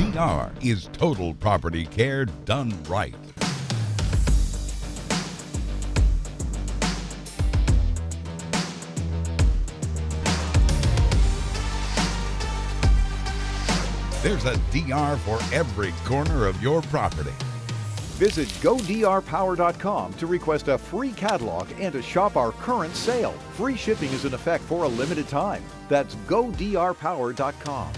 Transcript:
DR is total property care done right. There's a DR for every corner of your property. Visit GoDRPower.com to request a free catalog and to shop our current sale. Free shipping is in effect for a limited time. That's GoDRPower.com.